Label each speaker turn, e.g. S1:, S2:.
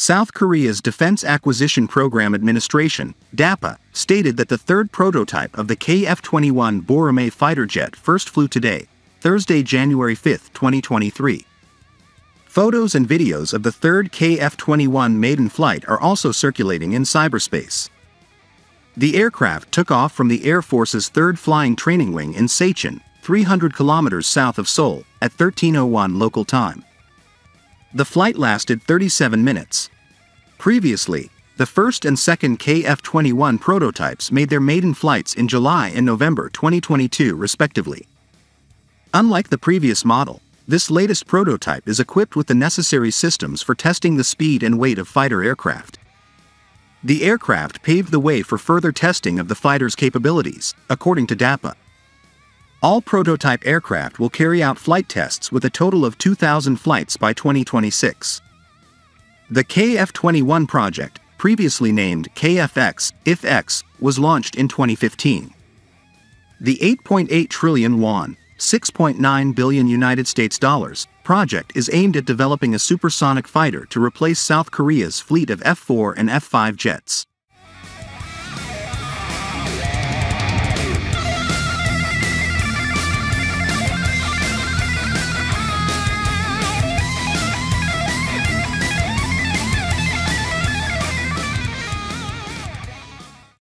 S1: South Korea's Defense Acquisition Program Administration, DAPA, stated that the third prototype of the KF-21 Boramae fighter jet first flew today, Thursday, January 5, 2023. Photos and videos of the third KF-21 maiden flight are also circulating in cyberspace. The aircraft took off from the Air Force's 3rd Flying Training Wing in Sacheon, 300 kilometers south of Seoul, at 1301 local time. The flight lasted 37 minutes. Previously, the first and second KF-21 prototypes made their maiden flights in July and November 2022 respectively. Unlike the previous model, this latest prototype is equipped with the necessary systems for testing the speed and weight of fighter aircraft. The aircraft paved the way for further testing of the fighter's capabilities, according to DAPA. All prototype aircraft will carry out flight tests with a total of 2,000 flights by 2026. The KF-21 project, previously named KFX, IFX, was launched in 2015. The 8.8 trillion won, 6.9 billion United States dollars, project is aimed at developing a supersonic fighter to replace South Korea's fleet of F-4 and F-5 jets.